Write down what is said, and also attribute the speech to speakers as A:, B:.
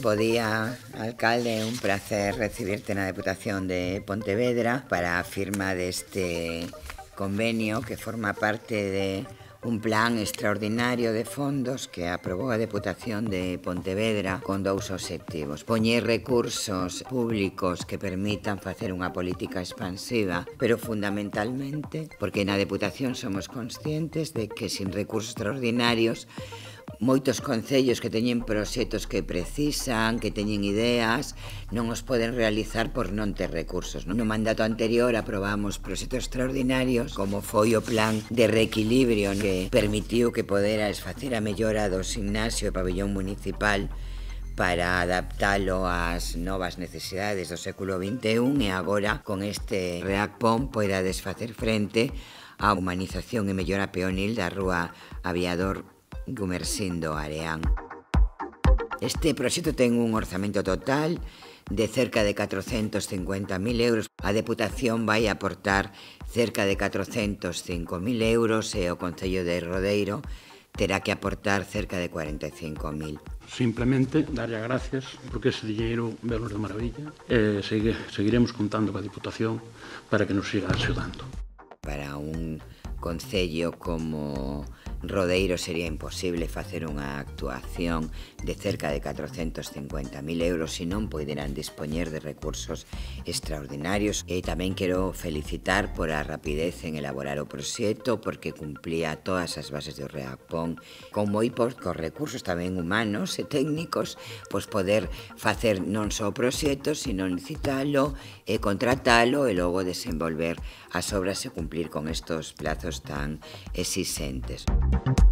A: Bo día, alcalde, un placer recibirte na Deputación de Pontevedra para a firma deste convenio que forma parte de un plan extraordinario de fondos que aprobou a Deputación de Pontevedra con dous obxectivos. Poñer recursos públicos que permitan facer unha política expansiva, pero fundamentalmente porque na Deputación somos conscientes de que sin recursos extraordinarios moitos concellos que teñen proxectos que precisan, que teñen ideas, non os poden realizar por non ter recursos. No mandato anterior aprobamos proxectos extraordinarios, como foi o plan de reequilibrio, que permitiu que poderas facer a mellora do gimnasio e pabellón municipal para adaptalo ás novas necesidades do século XXI e agora con este REACPOM poida desfacer frente á humanización e mellora peonil da rúa Aviador Gumersindo Areán. Este proxecto ten un orzamento total de cerca de 450.000 euros. A Deputación vai aportar cerca de 405.000 euros e o Concello de Rodeiro terá que aportar cerca de 45.000.
B: Simplemente darlle as gracias porque ese dinheiro velo de maravilla e seguiremos contando coa Diputación para que nos siga axudando.
A: Para un concello como Rodeiro sería imposible facer unha actuación de cerca de 450.000 euros se non poderán dispoñer de recursos extraordinarios. E tamén quero felicitar por a rapidez en elaborar o proxecto porque cumplía todas as bases do Reacpón con moi poucos recursos tamén humanos e técnicos pois poder facer non só o proxecto, sino licitalo e contratalo e logo desenvolver as obras e cumplir con estos plazos tan exixentes. Thank you.